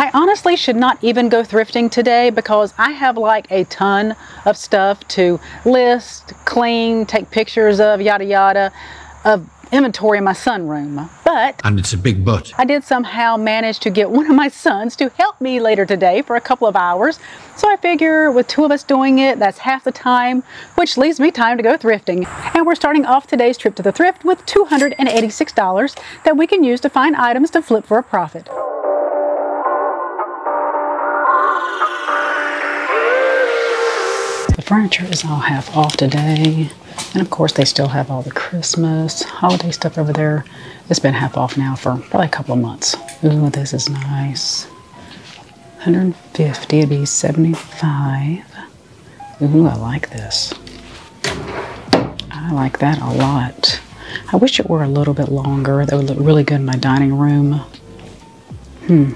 I honestly should not even go thrifting today because I have like a ton of stuff to list, clean, take pictures of, yada yada, of inventory in my sunroom. But And it's a big but. I did somehow manage to get one of my sons to help me later today for a couple of hours. So I figure with two of us doing it, that's half the time, which leaves me time to go thrifting. And we're starting off today's trip to the thrift with $286 that we can use to find items to flip for a profit. Furniture is all half off today. And of course, they still have all the Christmas, holiday stuff over there. It's been half off now for probably a couple of months. Ooh, this is nice. 150 it'd be 75. Ooh, I like this. I like that a lot. I wish it were a little bit longer. That would look really good in my dining room. Hmm.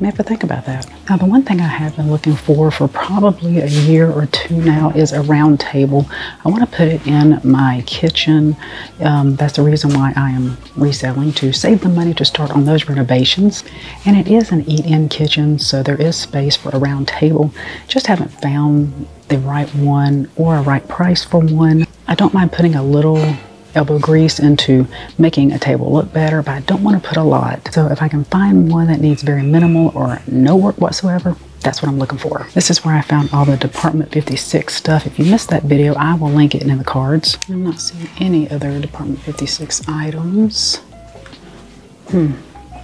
I have to think about that. Now, the one thing I have been looking for for probably a year or two now is a round table. I want to put it in my kitchen. Um, that's the reason why I am reselling to save the money to start on those renovations. And it is an eat-in kitchen, so there is space for a round table. Just haven't found the right one or a right price for one. I don't mind putting a little elbow grease into making a table look better, but I don't want to put a lot. So if I can find one that needs very minimal or no work whatsoever, that's what I'm looking for. This is where I found all the Department 56 stuff. If you missed that video, I will link it in the cards. I'm not seeing any other Department 56 items. Hmm.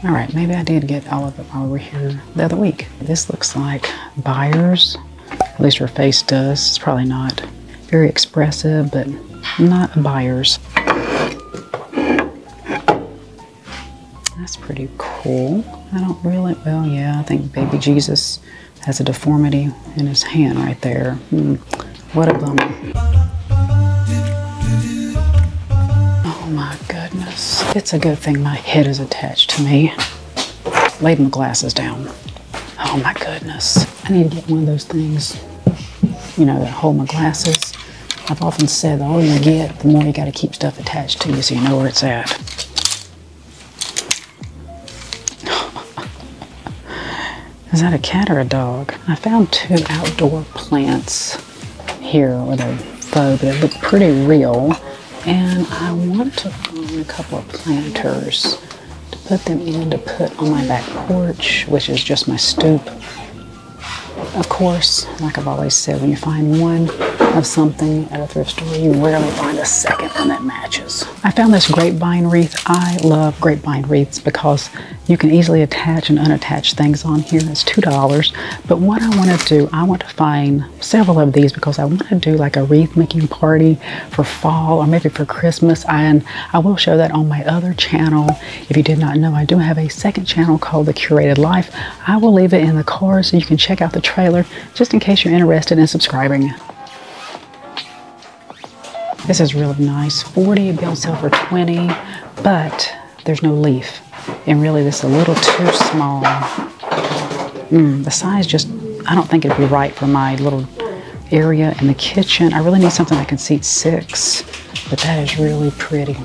All right, maybe I did get all of it while we were here the other week. This looks like Byers. At least her face does. It's probably not very expressive, but not Byers. That's pretty cool. I don't really, well, yeah, I think baby Jesus has a deformity in his hand right there. Hmm, what a bummer. Oh my goodness. It's a good thing my head is attached to me. Laid my glasses down. Oh my goodness. I need to get one of those things, you know, that hold my glasses. I've often said the older you get, the more you got to keep stuff attached to you so you know where it's at. Is that a cat or a dog? I found two outdoor plants here with a faux, they look pretty real. And I want to find a couple of planters to put them in to put on my back porch, which is just my stoop. Of course, like I've always said, when you find one of something at a thrift store, you rarely find a second one that matches. I found this grapevine wreath. I love grapevine wreaths because you can easily attach and unattach things on here. It's $2. But what I want to do, I want to find several of these because I want to do like a wreath making party for fall or maybe for Christmas. And I will show that on my other channel. If you did not know, I do have a second channel called The Curated Life. I will leave it in the card so you can check out the trailer just in case you're interested in subscribing. This is really nice. 40, it'd be for 20, but there's no leaf. And really, this is a little too small. Mm, the size just, I don't think it'd be right for my little area in the kitchen. I really need something that can seat six, but that is really pretty.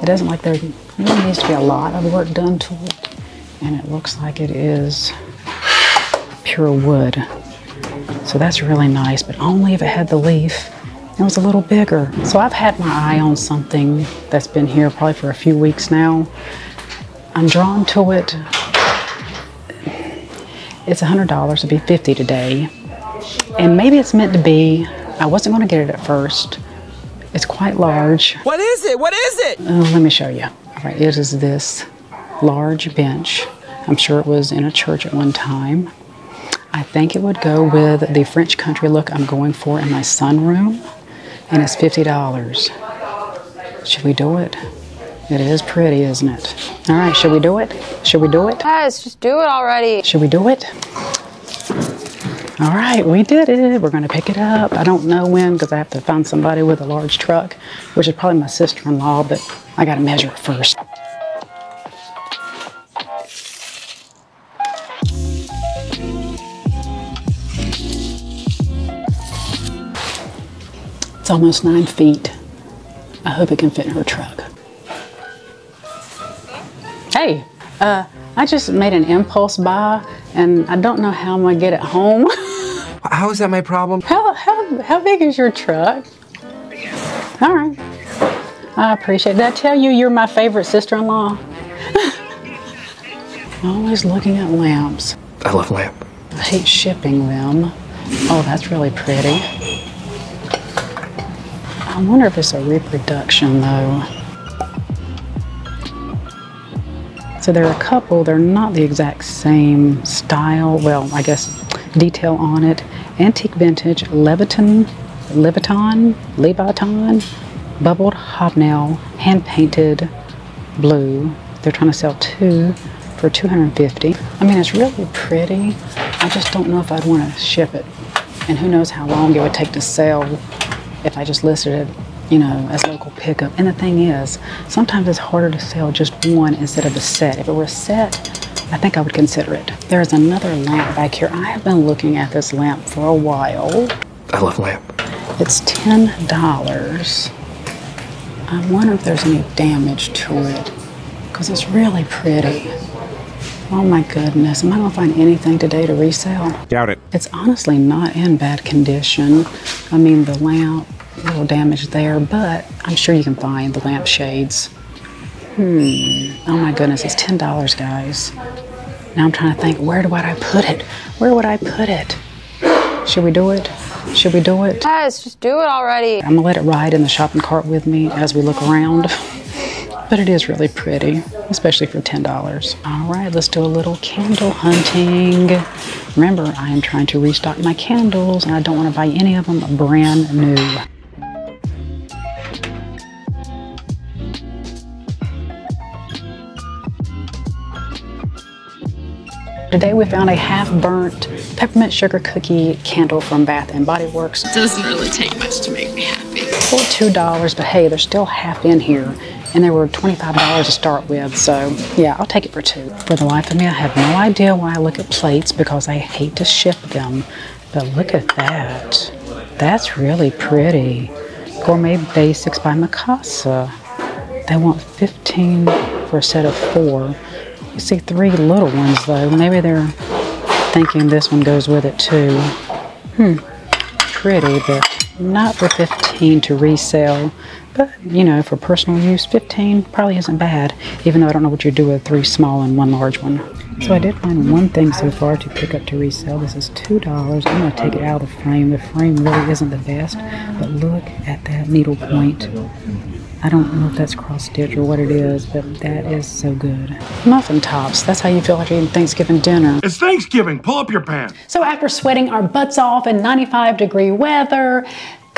It doesn't like there really needs to be a lot of work done to it. And it looks like it is pure wood. So that's really nice, but only if it had the leaf. It was a little bigger. So I've had my eye on something that's been here probably for a few weeks now. I'm drawn to it. It's $100, it'd be 50 today. And maybe it's meant to be. I wasn't going to get it at first. It's quite large. What is it? What is it? Uh, let me show you. All right, it is this large bench. I'm sure it was in a church at one time. I think it would go with the French country look I'm going for in my sunroom, and it's $50. Should we do it? It is pretty, isn't it? All right, should we do it? Should we do it? Guys, just do it already. Should we do it? All right, we did it. We're going to pick it up. I don't know when because I have to find somebody with a large truck, which is probably my sister-in-law, but I got to measure it first. It's almost nine feet. I hope it can fit in her truck. Hey, uh, I just made an impulse buy and I don't know how I'm gonna get it home. How is that my problem? how, how, how big is your truck? All right. I appreciate it. Did I tell you you're my favorite sister-in-law? Always looking at lamps. I love lamp. I hate shipping them. Oh, that's really pretty. I wonder if it's a reproduction though. So there are a couple, they're not the exact same style, well, I guess detail on it. Antique vintage Leviton, Leviton, Leviton, bubbled hobnail, hand painted blue. They're trying to sell two for 250. I mean, it's really pretty. I just don't know if I'd want to ship it. And who knows how long it would take to sell if I just listed it, you know, as local pickup. And the thing is, sometimes it's harder to sell just one instead of a set. If it were a set, I think I would consider it. There's another lamp back here. I have been looking at this lamp for a while. I love lamp. It's $10. I wonder if there's any damage to it because it's really pretty. Oh my goodness, am I gonna find anything today to resell? Doubt it. It's honestly not in bad condition. I mean, the lamp, a little damage there, but I'm sure you can find the lamp shades. Hmm, oh my goodness, it's $10, guys. Now I'm trying to think, where do I put it? Where would I put it? Should we do it? Should we do it? Guys, just do it already. I'm gonna let it ride in the shopping cart with me as we look around. But it is really pretty, especially for $10. All right, let's do a little candle hunting. Remember, I am trying to restock my candles and I don't want to buy any of them brand new. Today we found a half-burnt peppermint sugar cookie candle from Bath and Body Works. Doesn't really take much to make me happy. For $2, but hey, there's still half in here and they were $25 to start with. So yeah, I'll take it for two. For the life of me, I have no idea why I look at plates because I hate to ship them. But look at that. That's really pretty. Gourmet Basics by Mikasa. They want 15 for a set of four. You see three little ones though. Maybe they're thinking this one goes with it too. Hmm, pretty, but not for 15 to resell. But, you know, for personal use, 15 probably isn't bad, even though I don't know what you'd do with three small and one large one. So I did find one thing so far to pick up to resell. This is $2. I'm going to take it out of the frame. The frame really isn't the best, but look at that needle point. I don't know if that's cross stitch or what it is, but that is so good. Muffin tops. That's how you feel like eating Thanksgiving dinner. It's Thanksgiving. Pull up your pants. So after sweating our butts off in 95 degree weather,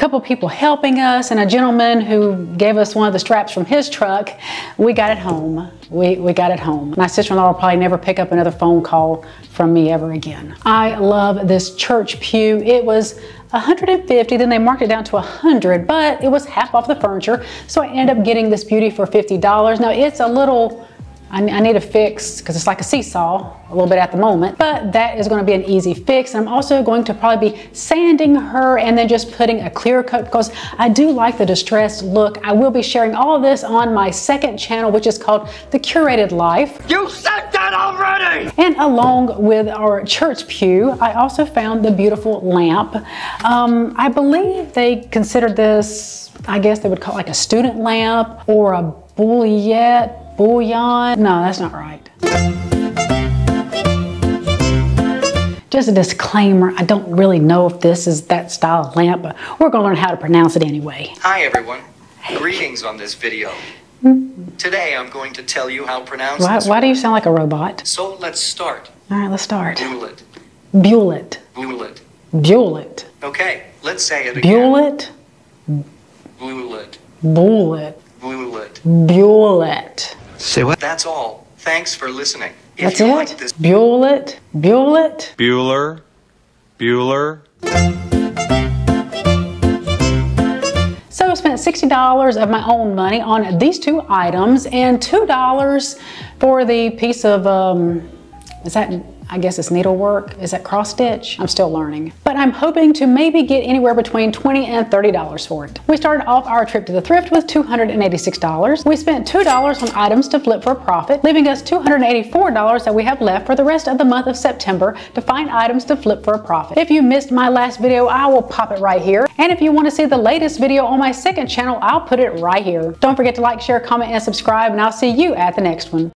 couple people helping us and a gentleman who gave us one of the straps from his truck, we got it home. We, we got it home. My sister-in-law will probably never pick up another phone call from me ever again. I love this church pew. It was 150, then they marked it down to 100, but it was half off the furniture. So I ended up getting this beauty for $50. Now it's a little I, I need a fix because it's like a seesaw a little bit at the moment, but that is going to be an easy fix. And I'm also going to probably be sanding her and then just putting a clear coat because I do like the distressed look. I will be sharing all this on my second channel, which is called The Curated Life. You said that already! And along with our church pew, I also found the beautiful lamp. Um, I believe they considered this, I guess they would call it like a student lamp or a bouillette bouillon. No, that's not right. Just a disclaimer, I don't really know if this is that style of lamp, but we're gonna learn how to pronounce it anyway. Hi everyone. Greetings on this video. Today I'm going to tell you how to pronounce Why, why do you sound like a robot? So let's start. All right, let's start. Bullet. Bullet. Bullet. Bullet. Okay, let's say it again. Bullet. Bullet. Bullet. Bullet. Bullet. Say what? That's all. Thanks for listening. If That's you it? like this Bullet. Bullet. Bueller. Bueller. So I spent $60 of my own money on these two items and $2 for the piece of, um, is that, I guess it's needlework. Is that cross stitch? I'm still learning. But I'm hoping to maybe get anywhere between 20 and $30 for it. We started off our trip to the thrift with $286. We spent $2 on items to flip for a profit, leaving us $284 that we have left for the rest of the month of September to find items to flip for a profit. If you missed my last video, I will pop it right here. And if you want to see the latest video on my second channel, I'll put it right here. Don't forget to like, share, comment, and subscribe, and I'll see you at the next one.